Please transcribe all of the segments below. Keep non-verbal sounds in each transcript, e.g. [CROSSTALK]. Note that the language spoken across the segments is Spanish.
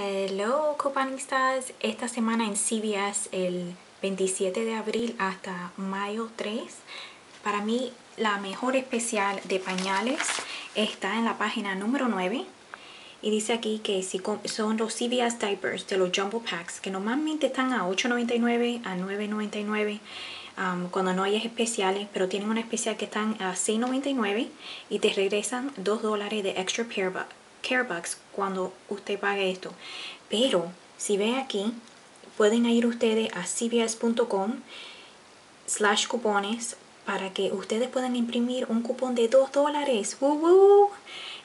Hello copanistas, esta semana en CVS el 27 de abril hasta mayo 3 para mí la mejor especial de pañales está en la página número 9 y dice aquí que son los CVS diapers de los jumbo packs que normalmente están a $8.99 a $9.99 um, cuando no hay especiales pero tienen una especial que están a $6.99 y te regresan 2 dólares de extra pair Carebucks cuando usted pague esto. Pero si ve aquí, pueden ir ustedes a cbs.com slash cupones para que ustedes puedan imprimir un cupón de 2 dólares.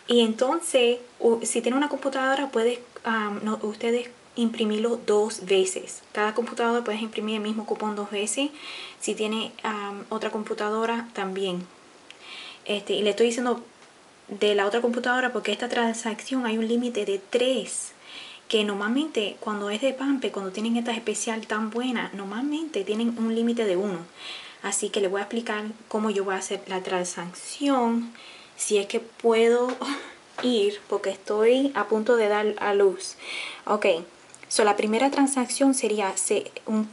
Y entonces, si tiene una computadora, puede, um, ustedes imprimirlo dos veces. Cada computadora puedes imprimir el mismo cupón dos veces. Si tiene um, otra computadora, también. Este, y le estoy diciendo de la otra computadora porque esta transacción hay un límite de 3 que normalmente cuando es de Pampe, cuando tienen esta especial tan buena, normalmente tienen un límite de 1. Así que les voy a explicar cómo yo voy a hacer la transacción, si es que puedo [LAUGHS] ir, porque estoy a punto de dar a luz. Ok, so la primera transacción sería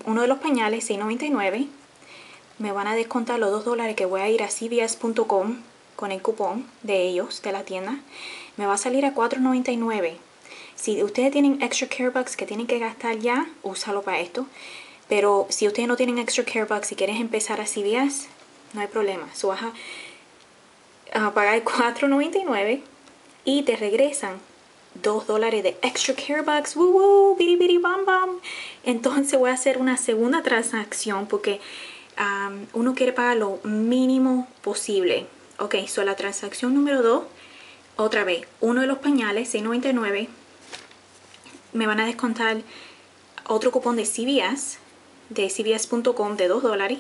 uno de los pañales, 6.99. Me van a descontar los 2 dólares que voy a ir a cbs.com con el cupón de ellos, de la tienda, me va a salir a $4.99. Si ustedes tienen extra care bucks que tienen que gastar ya, úsalo para esto. Pero si ustedes no tienen extra care bucks y quieres empezar a CVS, no hay problema. So vas a, pagar $4.99 y te regresan 2 dólares de extra care bucks. Woo, woo, biri, biri, bam, bam. Entonces voy a hacer una segunda transacción porque um, uno quiere pagar lo mínimo posible. Ok, so la transacción número 2, otra vez, uno de los pañales, 6.99, me van a descontar otro cupón de CVS, de cvs.com de 2 dólares.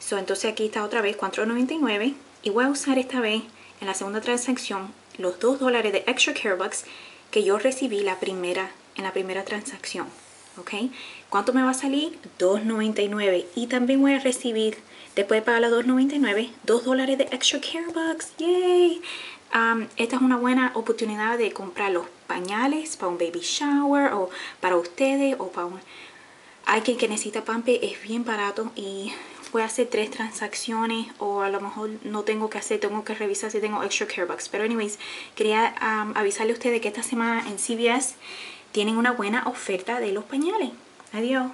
So, entonces aquí está otra vez 4.99 y voy a usar esta vez en la segunda transacción los 2 dólares de Extra Care Bucks que yo recibí la primera, en la primera transacción. ¿Ok? ¿Cuánto me va a salir? 2.99 y también voy a recibir Después de pagar los 2.99, 2 dólares de extra care bucks. ¡Yay! Um, esta es una buena oportunidad de comprar los pañales para un baby shower o para ustedes o para un... Alguien que necesita pampe es bien barato y voy a hacer tres transacciones o a lo mejor no tengo que hacer, tengo que revisar si tengo extra care bucks. Pero anyways, quería um, avisarle a ustedes que esta semana en CVS tienen una buena oferta de los pañales. Adiós.